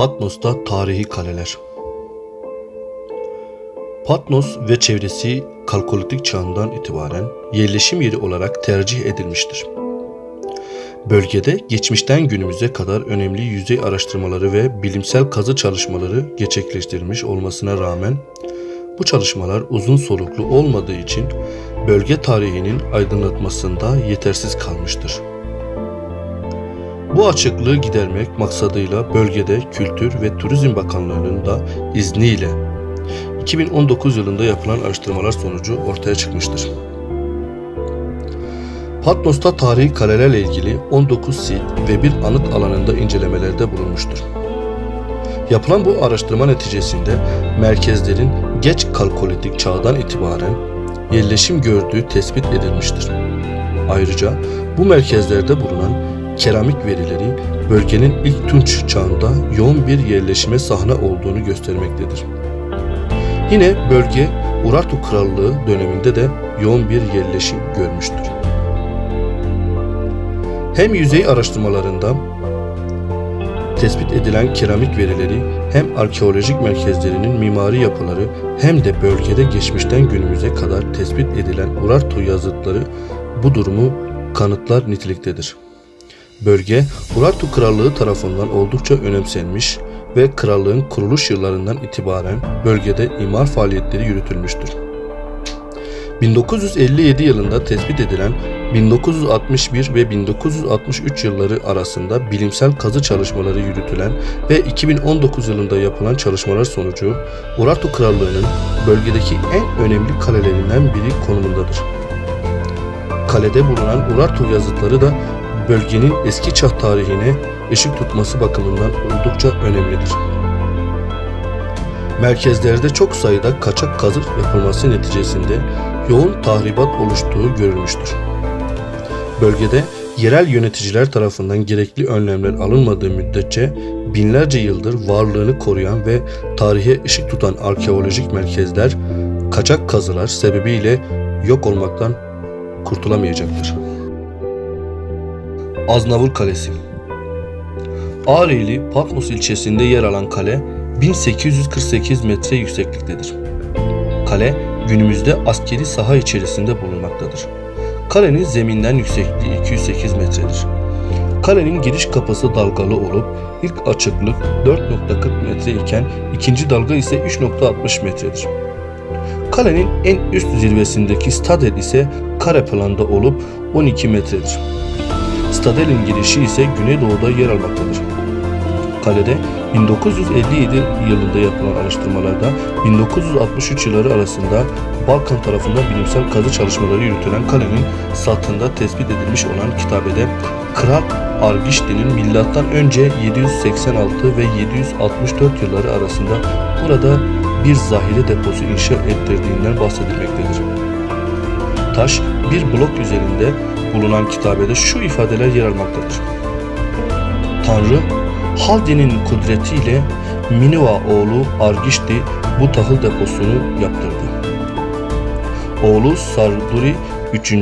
Patmos'ta tarihi kaleler. Patmos ve çevresi Kalkolitik çağından itibaren yerleşim yeri olarak tercih edilmiştir. Bölgede geçmişten günümüze kadar önemli yüzey araştırmaları ve bilimsel kazı çalışmaları gerçekleştirilmiş olmasına rağmen bu çalışmalar uzun soluklu olmadığı için bölge tarihinin aydınlatmasında yetersiz kalmıştır. Bu açıklığı gidermek maksadıyla bölgede Kültür ve Turizm Bakanlığı'nın da izniyle 2019 yılında yapılan araştırmalar sonucu ortaya çıkmıştır. Patmos'ta tarihi kalelerle ilgili 19 sit ve bir anıt alanında incelemelerde bulunmuştur. Yapılan bu araştırma neticesinde merkezlerin geç kalkolitik çağdan itibaren yerleşim gördüğü tespit edilmiştir. Ayrıca bu merkezlerde bulunan keramik verileri bölgenin ilk Tunç çağında yoğun bir yerleşime sahne olduğunu göstermektedir. Yine bölge Urartu Krallığı döneminde de yoğun bir yerleşim görmüştür. Hem yüzey araştırmalarında tespit edilen keramik verileri hem arkeolojik merkezlerinin mimari yapıları hem de bölgede geçmişten günümüze kadar tespit edilen Urartu yazıtları bu durumu kanıtlar niteliktedir. Bölge Urartu Krallığı tarafından oldukça önemsenmiş ve krallığın kuruluş yıllarından itibaren bölgede imar faaliyetleri yürütülmüştür. 1957 yılında tespit edilen 1961 ve 1963 yılları arasında bilimsel kazı çalışmaları yürütülen ve 2019 yılında yapılan çalışmalar sonucu Urartu Krallığı'nın bölgedeki en önemli kalelerinden biri konumundadır. Kalede bulunan Urartu yazıtları da bölgenin eski çağ tarihine ışık tutması bakımından oldukça önemlidir. Merkezlerde çok sayıda kaçak kazık yapılması neticesinde yoğun tahribat oluştuğu görülmüştür. Bölgede yerel yöneticiler tarafından gerekli önlemler alınmadığı müddetçe binlerce yıldır varlığını koruyan ve tarihe ışık tutan arkeolojik merkezler kaçak kazılar sebebiyle yok olmaktan kurtulamayacaktır. Aznavur Kalesi Ağrıili Patmos ilçesinde yer alan kale 1848 metre yüksekliktedir. Kale günümüzde askeri saha içerisinde bulunmaktadır. Kalenin zeminden yüksekliği 208 metredir. Kalenin giriş kapısı dalgalı olup ilk açıklık 4.40 metre iken ikinci dalga ise 3.60 metredir. Kalenin en üst zirvesindeki stadel ise kare planda olup 12 metredir. Stadel'in girişi ise güneydoğuda yer almaktadır. Kalede 1957 yılında yapılan araştırmalarda 1963 yılları arasında Balkan tarafından bilimsel kazı çalışmaları yürütülen kalenin satında tespit edilmiş olan kitabede Kral Argişti'nin milattan önce 786 ve 764 yılları arasında burada bir zahire deposu inşa ettirdiğinden bahsedilmektedir. Taş bir blok üzerinde bulunan kitabede şu ifadeler yer almaktadır. Tanrı, Haldi'nin kudretiyle Miniva oğlu Argişti bu tahıl deposunu yaptırdı. Oğlu Sarduri 3.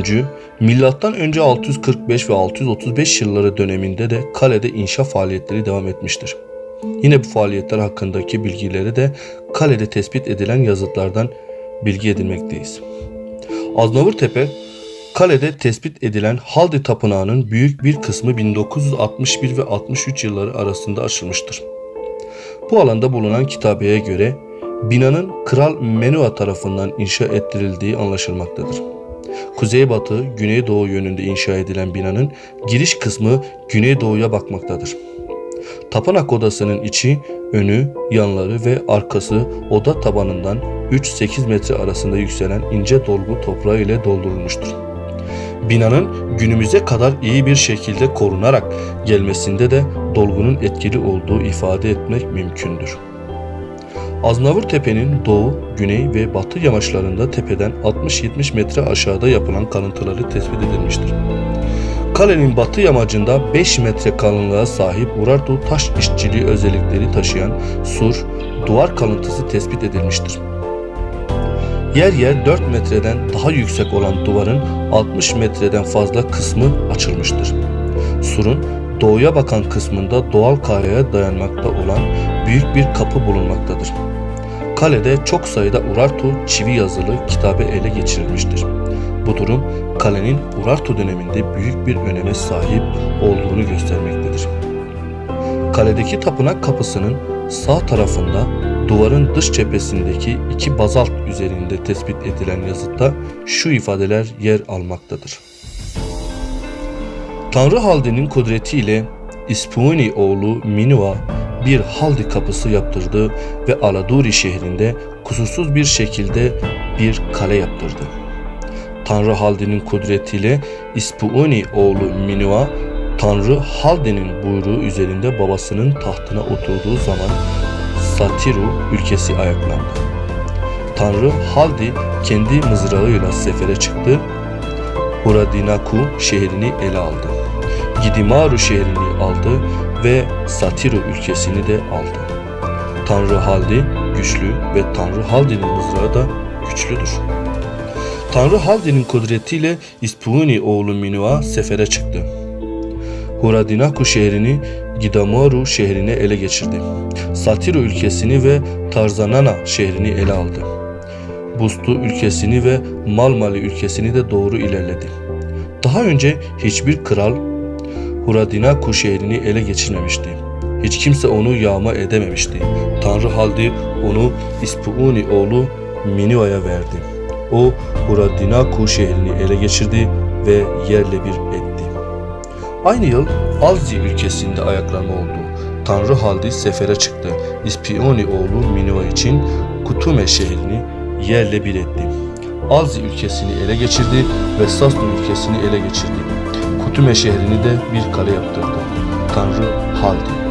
Milattan önce 645 ve 635 yılları döneminde de kalede inşa faaliyetleri devam etmiştir. Yine bu faaliyetler hakkındaki bilgileri de kalede tespit edilen yazıtlardan bilgi edinmekteyiz. Aznavur Tepe Kalede tespit edilen Haldi Tapınağı'nın büyük bir kısmı 1961 ve 63 yılları arasında açılmıştır. Bu alanda bulunan kitabeye göre binanın Kral Menua tarafından inşa ettirildiği anlaşılmaktadır. Kuzeybatı, güneydoğu yönünde inşa edilen binanın giriş kısmı güneydoğuya bakmaktadır. Tapınak odasının içi, önü, yanları ve arkası oda tabanından 3-8 metre arasında yükselen ince dolgu toprağı ile doldurulmuştur. Binanın günümüze kadar iyi bir şekilde korunarak gelmesinde de dolgunun etkili olduğu ifade etmek mümkündür. Aznavur Tepe'nin doğu, güney ve batı yamaçlarında tepeden 60-70 metre aşağıda yapılan kalıntıları tespit edilmiştir. Kalenin batı yamacında 5 metre kalınlığa sahip Urartu taş işçiliği özellikleri taşıyan sur, duvar kalıntısı tespit edilmiştir. Yer yer 4 metreden daha yüksek olan duvarın 60 metreden fazla kısmı açılmıştır. Surun doğuya bakan kısmında doğal kayaya dayanmakta olan büyük bir kapı bulunmaktadır. Kalede çok sayıda Urartu çivi yazılı kitabı ele geçirilmiştir. Bu durum kalenin Urartu döneminde büyük bir öneme sahip olduğunu göstermektedir. Kaledeki tapınak kapısının sağ tarafında duvarın dış cephesindeki iki bazalt üzerinde tespit edilen yazıtta şu ifadeler yer almaktadır. Tanrı Haldi'nin kudretiyle İspuni oğlu Minua bir Haldi kapısı yaptırdı ve Aladuri şehrinde kusursuz bir şekilde bir kale yaptırdı. Tanrı Haldi'nin kudretiyle İspuni oğlu Minua Tanrı Haldi'nin buyruğu üzerinde babasının tahtına oturduğu zaman Satiru ülkesi ayaklandı. Tanrı Haldi kendi mızrağıyla sefere çıktı. Huradinaku şehrini ele aldı. Gidimaru şehrini aldı ve Satiru ülkesini de aldı. Tanrı Haldi güçlü ve Tanrı Haldi'nin mızrağı da güçlüdür. Tanrı Haldi'nin kudretiyle İspuni oğlu Minua sefere çıktı. Huradinaku şehrini Gidamoru şehrini ele geçirdi. Satiru ülkesini ve Tarzanana şehrini ele aldı. Bustu ülkesini ve Malmali ülkesini de doğru ilerledi. Daha önce hiçbir kral Huradinaku şehrini ele geçirmemişti. Hiç kimse onu yağma edememişti. Tanrı Haldi onu İspuni oğlu Minua'ya verdi. O Huradinaku şehrini ele geçirdi ve yerle bir etti. Aynı yıl Alzi ülkesinde ayaklanma oldu. Tanrı Haldi sefere çıktı. İspioni oğlu Minua için Kutume şehrini yerle bir etti. Alzi ülkesini ele geçirdi ve Sasnu ülkesini ele geçirdi. Kutume şehrini de bir kale yaptırdı. Tanrı Haldi